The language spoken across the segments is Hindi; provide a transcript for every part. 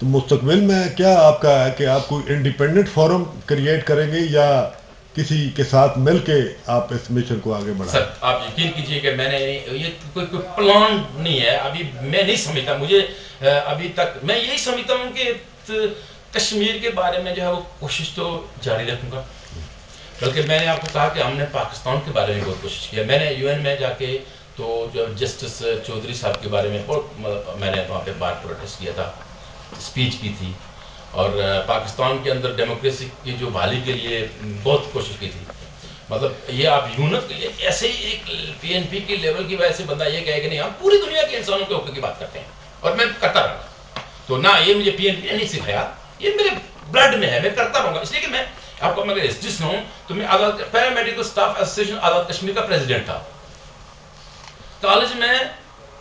तो मुस्तकबिल में क्या आपका है कि आप कोई इंडिपेंडेंट फोरम क्रिएट करेंगे या किसी के साथ मिलके आप इस मिशन को आगे बढ़ाएँ? सर, आप यकीन कीजिए कि मैंने ये कोई कोई प्लान नहीं है। अभी मैं नहीं समझता। मुझे अभी तक मैं यही समझता हूँ कि कश्मीर के बारे में जो है वो कोशिश तो जारी रखूँगा। बल्कि मैंने आपको कहा कि हमने पाकिस्तान के बारे में बहुत कोशिश किया मैंने यूएन में जाके तो जो जस्टिस चौधरी साहब के बारे में बहुत मैंने वहाँ पे बात प्रोटेस्ट किया था। स्पीच की थी और पाकिस्तान के अंदर डेमोक्रेसी की जो बहाली के लिए बहुत कोशिश की थी। मतलब ये आप यूनत ऐसे ही एक पीएनपी के लेवल की वजह से बंदा ये कहे कि नहीं, हम पूरी दुनिया के इंसानों के हक की बात करते हैं और मैं करता रहूँगा तो ना ये मुझे पीएनपी ने नहीं सिखाया, ये मेरे ब्लड में है, मैं करता रहूँगा। इसलिए कि मैं आपको, मैं हिस्ट्री सुनाऊं तो मैं Azad paramedical staff association Azad Kashmir का प्रेसिडेंट था। कॉलेज में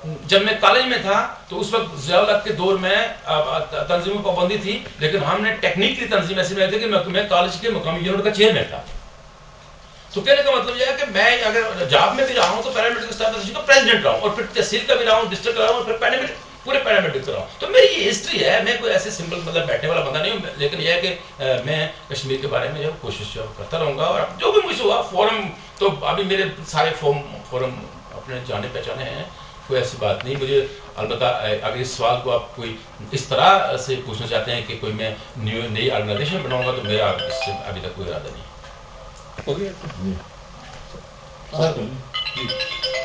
जब मैं कॉलेज में था तो उस वक्त जियाउल के दौर में तंजीम पाबंदी थी, लेकिन हमने टेक्निक की तंजीम ऐसी बनाई थी कि मैं कॉलेज के मुकामी यूनिट का चेयरमैन था। तो कहने का मतलब यह है कि मैं अगर जॉब में भी रहा हूँ तो पैरामेडिकल स्टाफ एसोसिएशन का प्रेसिडेंट रहा हूँ, और फिर तहसील का भी रहा हूँ डिस्ट्रिक्ट रहा हूँ, फिर पैरामेडिक पूरे पैरामेडिक का रहा हूँ। तो मेरी ये हिस्ट्री है, मैं कोई ऐसे सिंपल मतलब बैठने वाला बंदा नहीं हूँ, लेकिन यह है कि मैं कश्मीर के बारे में जो कोशिश करता रहूँगा, और जो भी मुझे हुआ फोरम तो अभी मेरे सारे फोरम फोरम अपने जाने पहचाने हैं। कोई ऐसी बात नहीं। मुझे अलबत् अगर इस सवाल को आप कोई इस तरह से पूछना चाहते हैं कि कोई मैं न्यू नई ऑर्गेनाइजेशन बनाऊँगा तो मेरा इससे अभी तक कोई इरादा नहीं।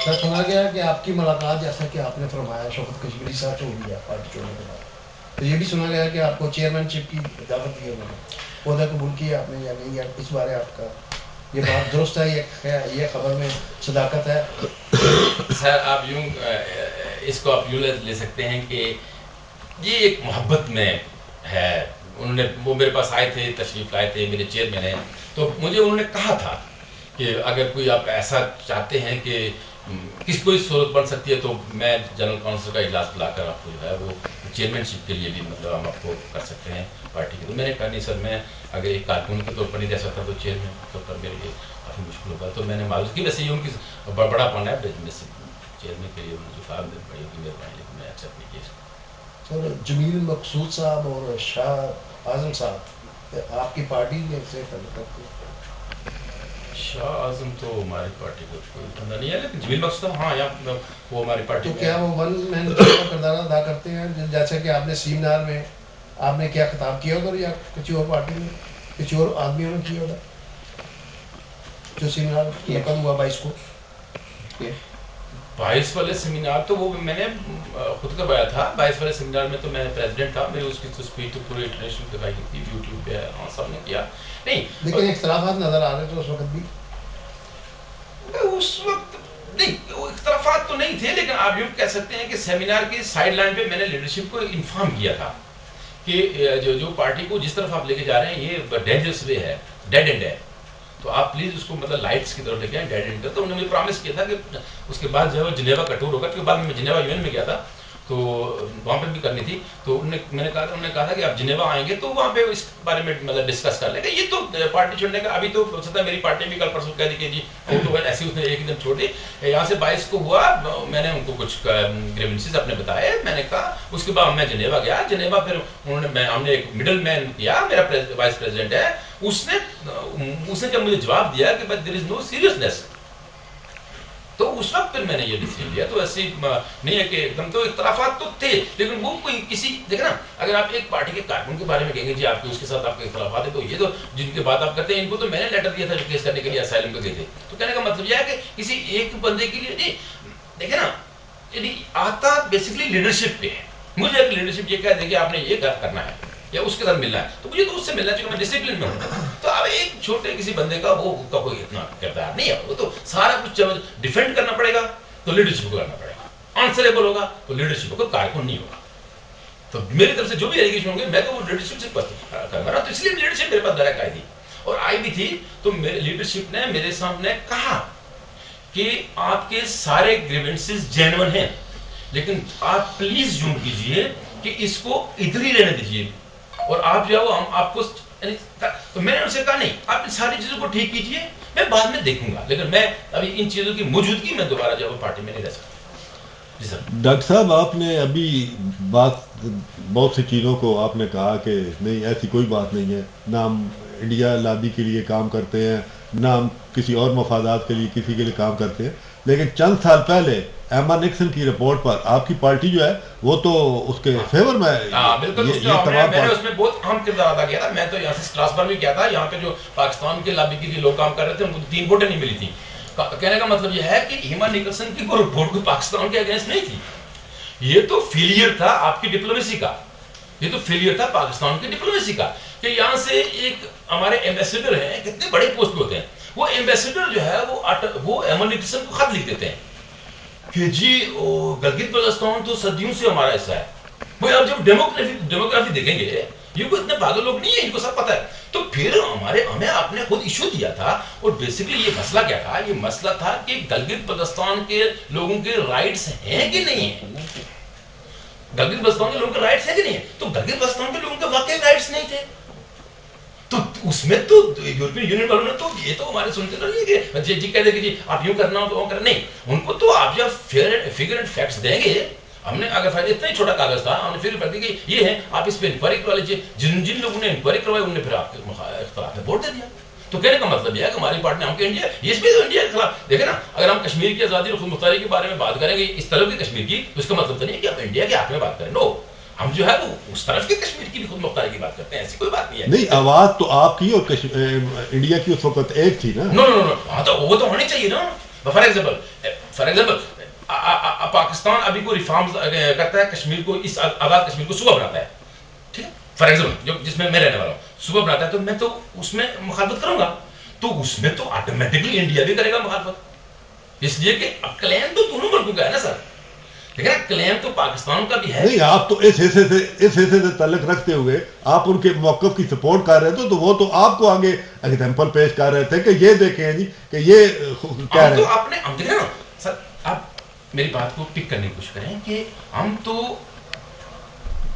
सर सुना गया कि आपकी मुलाकात जैसा कि आपने फरमाया शौकत कश्मीरी साहब से हुई है पार्टी छोड़ने के बाद। तो ये भी सुना गया कि आपको चेयरमैनशिप की दावत दी उन्होंने। पौधा कबूल किया आपने या नहीं या इस बारे आपका ये बात दुरुस्त है ये है ये खबर में सदाकत है। सर, आप यूँ इसको आप यूँ ले सकते हैं कि ये एक मोहब्बत में है। उन्होंने, वो मेरे पास आए थे, तशरीफ़ लाए थे, मेरे चेयरमैन हैं। तो मुझे उन्होंने कहा था कि अगर कोई आप ऐसा चाहते हैं कि किस, कोई सूरत बन सकती है तो मैं जनरल काउंसिल का इजलास बुलाकर आपको जो है, वो चेयरमैनशिप के लिए भी मतलब हम आपको कर सकते हैं पार्टी के तो मैंने कहा, नहीं सर, मैं अगर एक कारकुन के तौर पर नहीं दे सकता तो चेयरमैन के तौर पर मेरे लिए काफ़ी मुश्किल होगा। तो मैंने मालूम की वैसे ये उनकी बड़ा पन है चेयरमैन के लिए उन्होंने जो कहा बड़ी उनकी मेहरबानी लेकिन मैं एक्सेप्ट नहीं किया सर जमील मकसूद साहब और शाह आज़म साहब आपकी पार्टी में से शाह आज़म तो हमारी पार्टी को कोई बंदा नहीं है लेकिन जमील मकसूद हाँ यहाँ वो हमारी पार्टी तो क्या वो वन मैन किरदार अदा करते हैं? जैसे कि आपने सीमनार में आपने क्या खिताब किया उधर या किसी और पार्टी में किसी और आदमियों ने किया उधर? जो सेमिनार कब हुआ बाईस को। बाईस वाले सेमिनार तो वो मैंने खुद करवाया था। बाईस वाले सेमिनार में तो मैं प्रेसिडेंट था। मेरी उसकी तो स्पीच तो पूरे इंटरनेशनल दिखाई गई थी यूट्यूब पे हाँ सबने किया। नहीं लेकिन इख्तलाफात नज़र आ रहे थे उस वक्त भी। उस वक्त नहीं इख्तलाफात तो नहीं थे लेकिन आप यूँ कह सकते हैं कि सेमिनार की साइड लाइन पे मैंने लीडरशिप को इन्फॉर्म किया था कि जो जो पार्टी को जिस तरफ़ आप लेके जा रहे हैं ये डेंजरस वे है डेड एंड है। तो आप प्लीज़ उसको मतलब लाइट्स की तरफ़ लेके आए डेड एंड तो उन्होंने प्रॉमिस किया था कि उसके बाद जो है जिनेवा का टूर होगा, क्योंकि बाद में जिनेवा यूएन में गया था। तो वहाँ पे भी करनी थी। तो उन्होंने मैंने कहा उन्होंने कहा था कि आप जिनेवा आएँगे तो वहाँ पे इस बारे में मतलब डिस्कस कर लेंगे। ये तो पार्टी छोड़ने का, अभी तो सकता मेरी पार्टी भी कल परसों कह दी कि जी, वो तो ऐसे उसने एक दिन छोड़ दी। यहाँ से बाईस को हुआ मैंने उनको कुछ ग्रेवेंसीज अपने बताए। मैंने कहा, उसके बाद मैं जिनेवा गया। जिनेवा फिर उन्होंने हमने एक मिडल मैन किया, मेरा वाइस प्रेसिडेंट है। उसने उसने जब मुझे जवाब दिया कि but there is no seriousness तो उस वक्त फिर मैंने ये डिसीज़न लिया। तो ऐसी नहीं है कि एकदम तो इतराफात तो थे, लेकिन वो कोई किसी देखे ना अगर आप एक पार्टी के कारकुन के बारे में कहेंगे, जी, आपके उसके साथ आपके इतलाफात है तो ये तो जिनकी बात आप करते हैं, इनको तो मैंने लेटर दिया था केस करने के लिए असाइलम को दिए थे तो कहने का मतलब यह है कि किसी एक बंदे के लिए, नहीं देखे ना, यदि आता बेसिकली लीडरशिप पे है। मुझे लीडरशिप ये कह देगी आपने ये करना है। या उसके साथ मिलना है। तो मुझे तो उससे मिलना चाहिए मैं डिसिप्लिन में हूँ। तो अब एक छोटे किसी बंदे का वो का कोई इतना किरदार नहीं है। वो तो सारा कुछ डिफेंड करना पड़ेगा तो लीडरशिप को करना पड़ेगा। आंसरेबल होगा तो लीडरशिप को कारकुन नहीं होगा। तो मेरी तरफ़ से जो भी एलिगेशन होंगे, मैं तो वो लीडरशिप से कर तो इसलिए लीडरशिप मेरे पास डायरेक्ट आई थी। और आई भी थी तो मेरे लीडरशिप ने मेरे सामने कहा कि आपके सारे ग्रीवेंसेस जेनवन हैं। लेकिन आप प्लीज़ जूम कीजिए कि इसको इधर ही रहने दीजिए। और आप जो है हम आपको तो मैंने उनसे कहा, नहीं, आप इन सारी चीज़ों को ठीक कीजिए, मैं बाद में देखूँगा। लेकिन मैं अभी इन चीज़ों की मौजूदगी में दोबारा जो पार्टी में नहीं रह सकता। डॉक्टर साहब, आपने अभी बात, बहुत सी चीज़ों को आपने कहा कि नहीं, ऐसी कोई बात नहीं है। ना हम इंडिया लादी के लिए काम करते हैं, ना हम किसी और मफादात के लिए, किसी के लिए काम करते हैं। लेकिन चंद साल पहले एमा निक्सन की रिपोर्ट पर आपकी पार्टी जो है वो तो उसके फेवर में हाँ। बिल्कुल ये, ये तमाम मैंने उसमें बहुत अहम किरदार अदा किया था। मैं तो यहाँ से स्ट्रासबर्ग भी गया था। यहाँ पे जो पाकिस्तान के लाबी के लिए लोग काम कर रहे थे उनको तीन वोटें नहीं मिली थी। का- कहने का मतलब यह है कि हेमा निकलसन की कोई रिपोर्ट कोई पाकिस्तान के अगेंस्ट नहीं थी। ये तो फेलियर था आपकी डिप्लोमेसी का। ये तो फेलियर था पाकिस्तान की डिप्लोमेसी का कि यहाँ से एक हमारे एम्बेसडर हैं कितने बड़े पोस्ट पे होते हैं। वो एम्बेसडर जो है वो वो एमन निकलसन को खत लिख देते हैं। कि जी गलगित बल्तिस्तान तो सदियों से हमारा हिस्सा है। वो आप जब डेमोग्राफी डेमोग्राफी देखेंगे ये कोई इतने पागल लोग नहीं है, इनको सब पता है। तो फिर हमारे, हमें आपने खुद इशू दिया था और बेसिकली ये मसला क्या था? ये मसला था कि गलगित बल्तिस्तान के लोगों के राइट्स हैं कि नहीं है? गलगित बल्तिस्तान के लोगों के राइट्स है कि नहीं है? तो गलगित बल्तिस्तान के लोगों के वाकई राइट्स नहीं थे। उसमें तो यूरोपियन यूनियन वालों ने तो ये तो हमारे सुनते तो नहीं जी जी कह दे जी, आप यूँ करना हो तो करना नहीं। उनको तो आप जब फिगर फिगर एंड फैक्ट्स देंगे, हमने अगर फ़ायदा इतना ही छोटा कागज़ था, हमने फिर कर कि ये है, आप इस पे इंक्वायरी करवा लीजिए। जिन जिन लोगों ने इंक्वायरी करवाई उन्होंने फिर आपके खिलाफ में वोट दे दिया। तो कहने का मतलब यह है कि हमारी पार्टी, हमको इंडिया ये इसमें तो इंडिया के खिलाफ। देखे ना, अगर हम कश्मीर की आज़ादी और खुद मुख्तारी के बारे में बात करेंगे, इस तरफ़ की कश्मीर की तो इसका मतलब तो नहीं है कि आप इंडिया के हक में बात करें। नो हम जो है वो उस तरफ़ के कश्मीर की भी खुद मुख्तारी की बात करते हैं ऐसी कोई बात नहीं है। नहीं आवाज़ तो आपकी और कश- ए, इंडिया की उस वक्त एक थी ना। नो नो नो हाँ तो वो तो होनी चाहिए ना। For example for example Pakistan अभी कोई रिफॉर्म करता है कश्मीर को इस आज़ाद कश्मीर को सुबह बनाता है। ठीक है? फॉर एग्ज़ाम्पल जो जिसमें मैं रहने वाला हूँ सुबह बनाता है तो मैं तो उसमें मुखालफत करूँगा। तो उसमें तो ऑटोमेटिकली इंडिया भी करेगा मुखालफत। इसलिए कि क्लेम तो दोनों मुल्कों का है ना सर। ठीक है? ना क्लेम तो पाकिस्तान का भी है। नहीं आप तो इस हिस्से से इस हिस्से से तल्लक रखते हुए आप उनके मौकफ की सपोर्ट कर रहे थे तो वो तो आपको आगे एग्ज़ाम्पल पेश कर रहे थे कि ये देखें जी कि ये क्या हम तो आपने हम देखे ना सर आप मेरी बात को पिक करने की कोशिश करें कि हम तो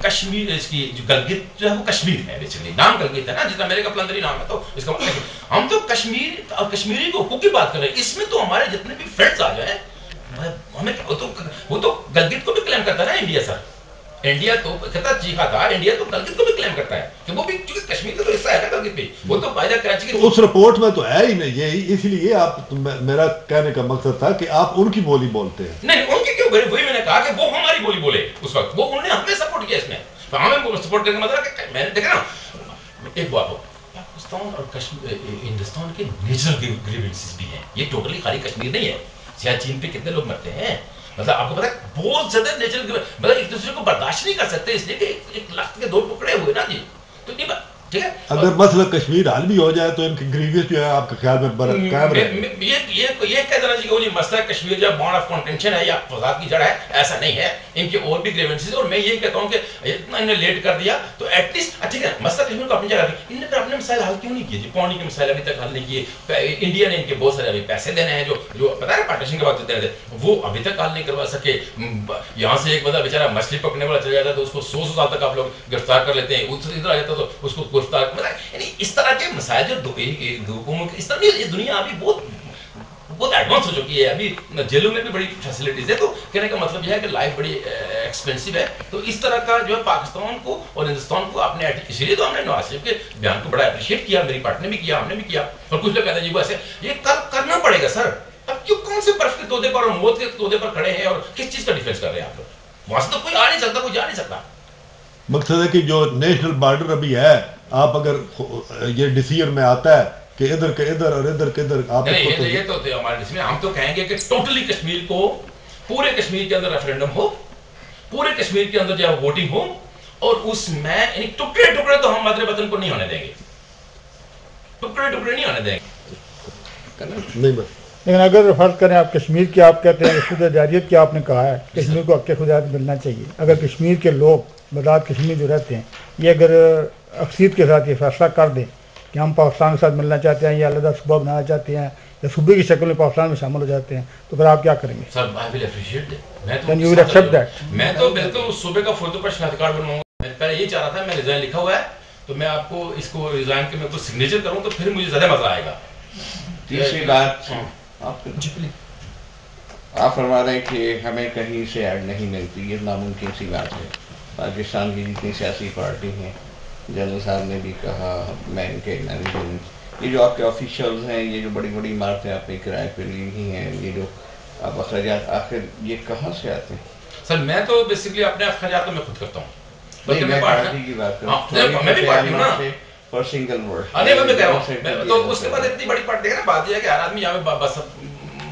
कश्मीर इसकी जो गलगित जो है वो कश्मीर है बेसिकली नाम गलगित है ना जितना मेरे का प्लंदरी नाम है तो इसका मतलब हम तो कश्मीर और कश्मीरी को हुकूक की बात कर रहे हैं। इसमें तो हमारे जितने भी फ्रेंड्स आ जाए हमें तो वो तो गलगित को भी क्लेम करता है ना इंडिया सर इंडिया तो कहता चीखा था इंडिया तो गलगित को भी क्लेम करता है कि वो भी क्योंकि कश्मीर का तो हिस्सा है ना गलगित भी वो तो बायदा कराची तो के उस रिपोर्ट में तो है ही नहीं ये इसलिए आप तो मेरा कहने का मकसद था कि आप उनकी बोली बोलते हैं। नहीं उनकी क्यों बोले? वही मैंने कहा कि वो हमारी बोली बोले उस वक्त। वो उन्होंने हमें सपोर्ट किया इसमें। तो हमें सपोर्ट करने का मतलब मैंने देखा ना एक बात हो पाकिस्तान और कश्मीर हिंदुस्तान के नेचुरल ग्रीवेंसेस भी हैं। ये टोटली खाली कश्मीर नहीं है। सियाचिन पे कितने लोग मरते हैं? मतलब आपको पता है बहुत ज़्यादा नेचुरल मतलब एक दूसरे को बर्दाश्त नहीं कर सकते इसलिए कि एक, एक के दो टुकड़े हुए ना जी। तो नहीं ठीक है? अगर मसला कश्मीर हल भी हो जाए तो इनकी ग्रीवियस जो है आपके ख्याल में बर- कायम मे- रहे ये ये ये कह देना चाहिए वो जी मसला कश्मीर जब बॉन्ड ऑफ़ कॉन्टेंशन है या फसाद की जड़ है ऐसा नहीं है। इनके और भी ग्रेवेंसेस और मैं ये कहता हूँ कि इतना इन्हें लेट कर दिया तो एटलीस्ट ठीक है मसला कश्मीर को अपनी जगह इन्होंने फिर अपने मसाइल हल क्यों नहीं किए जी? पानी के मसाइल अभी तक हल नहीं किए। इंडिया ने इनके बहुत सारे अभी पैसे देने हैं जो जो पता है पार्टीशन के बाद देते थे वो अभी तक हल नहीं करवा सके। यहाँ से एक बंदा बेचारा मछली पकड़ने वाला चला जाता है तो उसको सौ सौ साल तक आप लोग गिरफ़्तार कर लेते हैं। उधर इधर आ जाता तो उसको गिरफ़्तार मतलब यानी इस तरह के मसाइल जो के इस तरह ये दुनिया अभी बहुत बहुत एडवांस हो चुकी है अभी जेलों में भी बड़ी फैसिलिटीज़ है। तो कहने का मतलब यह है कि लाइफ बड़ी एक्सपेंसिव है। तो इस तरह का जो है पाकिस्तान को और हिंदुस्तान को अपने इसीलिए तो हमने नवाज़ शरीफ के बयान को बड़ा अप्रिशिएट किया मेरी पार्टी ने भी किया हमने भी किया और कुछ लोग कहते हैं जी वैसे ये कर, करना पड़ेगा सर। अब क्यों कौन से बर्फ़ के तोदे पर और मौत के तोदे पर खड़े हैं और किस चीज़ का डिफेंस कर रहे हैं आप लोग? वहाँ से तो कोई आ नहीं सकता कोई जा नहीं सकता। मकसद है कि जो नेशनल बॉर्डर अभी है आप अगर ये डिसीज़न में आता है कि इधर के इधर और इधर के इधर आप नहीं इसको ये, ये तो- तो थे हमारे इसमें हम तो कहेंगे कि टोटली कश्मीर को पूरे कश्मीर के अंदर रेफरेंडम हो पूरे कश्मीर के अंदर जो है वोटिंग हो और उसमें यानी टुकड़े टुकड़े तो हम मदर वतन को नहीं होने देंगे। टुकड़े टुकड़े नहीं होने देंगे। नहीं बस लेकिन अगर फ़र्ज़ करें आप कश्मीर की आप कहते हैं खुद जारियत की आपने कहा है कश्मीर को हक खुदात मिलना चाहिए। अगर कश्मीर के लोग बदात कश्मीर जो रहते हैं ये अगर अक्सीत के साथ ये फैसला कर दें कि हम पाकिस्तान के साथ मिलना चाहते हैं या अलग सूबा बनाना चाहते हैं या सूबे की शक्ल में पाकिस्तान में शामिल हो जाते हैं तो फिर आप क्या करेंगे? सर आई विल अप्रिशिएट मैं तो. मैं तो बिल्कुल उस सूबे का फौज पर शनाख्ती बनवाऊँगा। पहले ये चाह रहा था मैं रिजाइन लिखा हुआ है तो मैं आपको इसको रिजाइन के मैं कुछ सिग्नेचर करूँ तो फिर मुझे ज़्यादा मज़ा आएगा। तीसरी बात हाँ। आप आप फरमा रहे हैं कि हमें कहीं से ऐड नहीं मिलती ये नामुमकिन सी बात है। पाकिस्तान की जितनी सियासी पार्टी हैं जनरल साहब ने भी कहा मैं इनके मैनेजमेंट ये जो आपके ऑफिशियल्स हैं ये जो बड़ी बड़ी इमारतें आपने किराए पे ली हुई हैं ये जो आप अखराज आखिर ये कहाँ से आते हैं? सर मैं तो बेसिकली अपने अखराज तो मैं खुद करता हूँ। पार्टी हाँ, हूँ। तो उसके बाद इतनी बड़ी बात देखा ना बात यह है कि हर आदमी यहाँ पे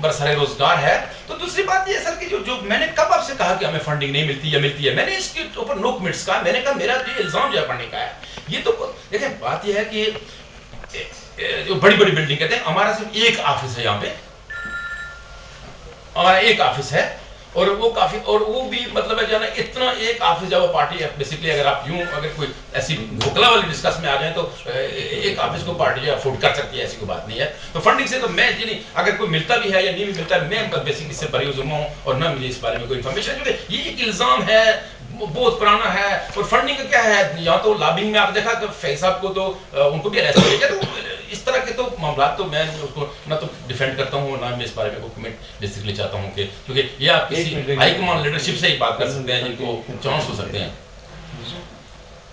बरसरे रोज़गार है। तो दूसरी बात ये सर कि जो जो मैंने कब आपसे कहा कि हमें फंडिंग नहीं मिलती, या मिलती है? मैंने इसके ऊपर नोक मिट्स कहा। मैंने कहा, मेरा जो इल्ज़ाम जो है पढ़ने का है। ये तो देखें बात यह है कि जो बड़ी बड़ी बिल्डिंग कहते हैं, हमारा सिर्फ़ एक ऑफ़िस है यहाँ पे। हमारा एक ऑफ़िस है। और वो काफ़ी, और वो भी मतलब है जाना इतना एक ऑफ़िस जब पार्टी बेसिकली अगर आप यूँ, अगर कोई ऐसी भोकला वाली डिस्कस में आ जाए तो एक ऑफ़िस को पार्टी जो अफोर्ड कर सकती है, ऐसी कोई बात नहीं है। तो फंडिंग से तो मैं जी नहीं, अगर कोई मिलता भी है या नहीं भी मिलता है, मैं बेसिकली इससे बरी जुर्मा हूँ और ना मुझे इस बारे में कोई इन्फॉर्मेशन क्योंकि ये एक इल्ज़ाम है बहुत पुराना है, और फंडिंग का क्या है? यहाँ तो लॉबिंग में आप देखा कि फैज साहब को तो उनको भी अरेस्ट किया गया तो इस तरह के तो मामला तो मैं उसको ना तो डिफेंड करता हूँ ना मैं इस बारे में कोई कमेंट बेसिकली चाहता हूँ कि क्योंकि ये आप किसी मिनट, हाई कमांड लीडरशिप से ही बात कर सकते हैं जिनको चांस हो सकते हैं।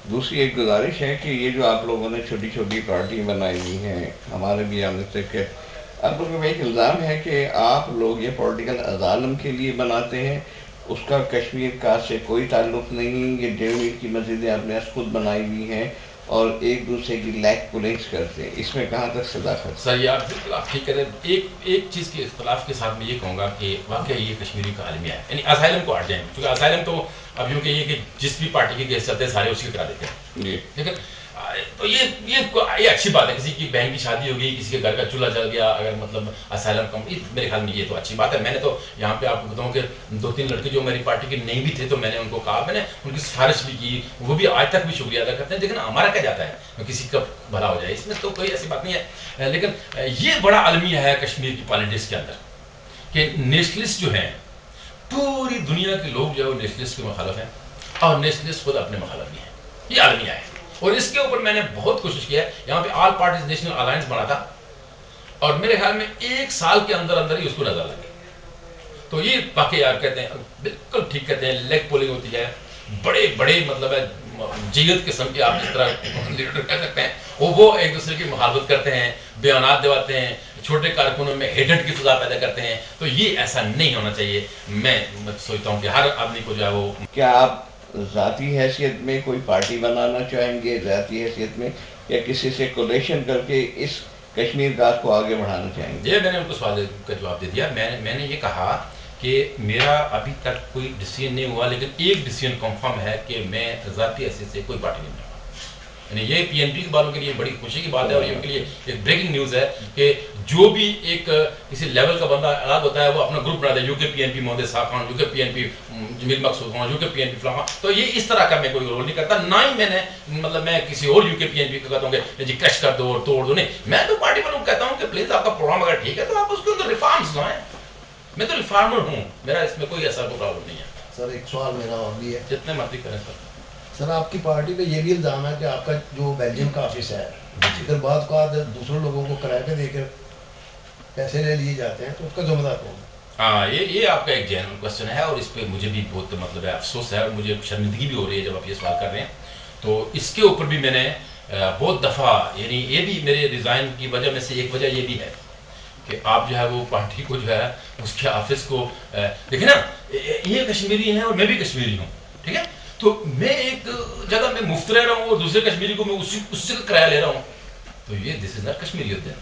दूसरी एक गुजारिश है कि ये जो आप लोगों ने छोटी छोटी पार्टी बनाई हुई हैं हमारे भी आने तक है आप लोगों में एक इल्ज़ाम है कि आप लोग ये पॉलिटिकल अजालम के लिए बनाते हैं। उसका कश्मीर का से कोई ताल्लुक नहीं ये डेविड की मस्जिदें आपने खुद बनाई हुई हैं। और एक दूसरे की लैक पुलिस करते हैं। इसमें कहाँ तक सदाकत सर ये आप बिल्कुल आप ठीक करें एक एक चीज़ के इख्तलाफ के साथ मैं ये कहूँगा कि वाकई ये कश्मीरी का आलमिया है। यानी असाइलम को हट जाए क्योंकि असाइलम तो अब यूँ कहिए कि जिस भी पार्टी के गैस चलते हैं सारे उसके करा देते हैं। जी। लेकिन आ, तो ये ये ये अच्छी बात है, किसी की बहन की शादी हो गई, किसी के घर का चूल्हा जल गया, अगर मतलब असाइलम कम मेरे ख्याल में ये तो अच्छी बात है। मैंने तो यहाँ पे आपको बताऊँ कि दो तीन लड़के जो मेरी पार्टी के नहीं भी थे तो मैंने उनको कहा, मैंने उनकी सिफारिश भी की, वो भी आज तक भी शुक्रिया अदा करते हैं। लेकिन हमारा क्या जाता है? किसी का भला हो जाए, इसमें तो कोई ऐसी बात नहीं है। लेकिन ये बड़ा अलमिया है कश्मीर की पॉलिटिक्स के अंदर कि नेशनलिस्ट जो हैं, पूरी दुनिया के लोग जो है वो नेशनलिस्ट के मुखालफ हैं और नेशनलिस्ट खुद अपने मुखालफ भी हैं। ये अलमिया है। और इसके ऊपर मैंने बहुत कोशिश किया है। यहाँ पे ऑल पार्टीज़ नेशनल अलायंस बना था। और मेरे ख्याल में एक साल के अंदर अंदर ही उसको नज़र लगी। तो ये बाकी यार कहते हैं, बिल्कुल ठीक कहते हैं लेग पोलिंग होती है। बड़े बड़े मतलब है जीत किस्म के आप जिस तरह लीडर कह सकते हैं, वो वो एक दूसरे की मुखालफत करते हैं बयान दिवाते हैं, छोटे कारकुनों में हेडेड की फिजा पैदा करते हैं। तो ये ऐसा नहीं होना चाहिए। मैं सोचता हूँ कि हर आदमी को जो है वो क्या आप ज़ाती हैसियत में कोई पार्टी बनाना चाहेंगे, ज़ाती हैसियत में या किसी से कोलेशन करके इस कश्मीर गाज को आगे बढ़ाना चाहेंगे? ये मैंने उनको सवाल का जवाब दे दिया। मैंने मैंने ये कहा कि मेरा अभी तक कोई डिसीज़न नहीं हुआ, लेकिन एक डिसीज़न कंफर्म है कि मैं ज़ाती हैसियत से कोई पार्टी नहीं बनाऊँगा यानी ये पीएनपी के वालों के लिए बड़ी खुशी की बात है और ये उनके लिए एक ब्रेकिंग न्यूज़ है कि जो भी एक किसी लेवल का बंदा अलग होता है वो अपना ग्रुप बनाता है UK PNP Mohammad Shah Khan UK PNP Jamil Maqsood Khan UK PNP फलामा तो ये इस तरह का मैं कोई रोल नहीं करता ना ही मैंने मतलब मैं किसी और यूके पीएनपी को कहता हूँ कि जी क्रश कर दो और तोड़ दो। नहीं मैं तो पार्टी वालों को कहता हूँ कि प्लीज़ आपका प्रोग्राम अगर ठीक है तो आप उसके अंदर रिफॉर्म्स लाएँ। मैं तो रिफॉर्मर हूँ मेरा इसमें कोई ऐसा कोई प्रॉब्लम नहीं है। सर एक सवाल मेरा और भी है। जितने मर्ज़ी करें सर। सर आपकी पार्टी पे ये भी इल्ज़ाम है कि आपका जो बेल्जियम का ऑफ़िस है फिर बाद दूसरे लोगों को किराए पे देकर पैसे ले लिए जाते हैं तो उसका जिम्मेदार कौन है? हाँ ये ये आपका एक जेनरल क्वेश्चन है और इस पर मुझे भी बहुत मतलब है अफसोस है और मुझे शर्मिंदगी भी हो रही है जब आप ये सवाल कर रहे हैं। तो इसके ऊपर भी मैंने बहुत दफ़ा, यानी ये भी मेरे रिज़ाइन की वजह में से एक वजह ये भी है कि आप जो है वो पार्टी को जो है, उसके ऑफ़िस को देखिए ना, ये कश्मीरी हैं और मैं भी कश्मीरी हूँ, ठीक है? तो मैं एक जगह में मुफ़्त रह रहा हूँ और दूसरे कश्मीरी को मैं उसी, उससे किराया ले रहा हूँ। तो ये दिस इज़ नॉट कश्मीरी होते हैं।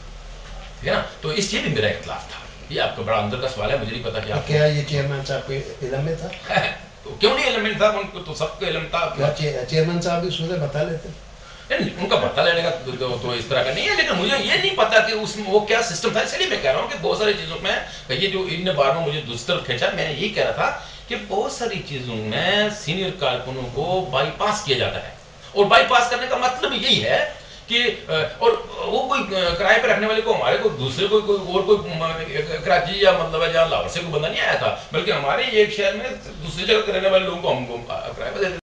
है ना? तो इस ये भी मेरा इख्तलाफ था। ये आपका बड़ा अंदर का सवाल है मुझे नहीं पता कि तो क्या ये चेयरमैन साहब के इलम में था? तो क्यों नहीं एलिमेंट था? उनको तो सबको इलम था। क्या चेयरमैन साहब भी उसमें से बता लेते? नहीं, उनका पता लेने का तो, तो, तो इस तरह का नहीं है लेकिन मुझे ये नहीं पता कि उसमें वो क्या सिस्टम था। इसलिए मैं कह रहा हूँ कि बहुत सारी चीज़ों में ये जो इन बार में मुझे दूसरी तरफ़ खींचा मैंने यही कह रहा था कि बहुत सारी चीज़ों में सीनियर कारकुनों को बाईपास किया जाता है। और बाईपास करने का मतलब यही है कि और वो कोई किराए पर रखने वाले को हमारे को दूसरे कोई कोई, और कोई कराची या मतलब है जहाँ लाहौर से कोई बंदा नहीं आया था, बल्कि हमारे एक शहर में दूसरी जगह रहने वाले लोगों को हम किराए पर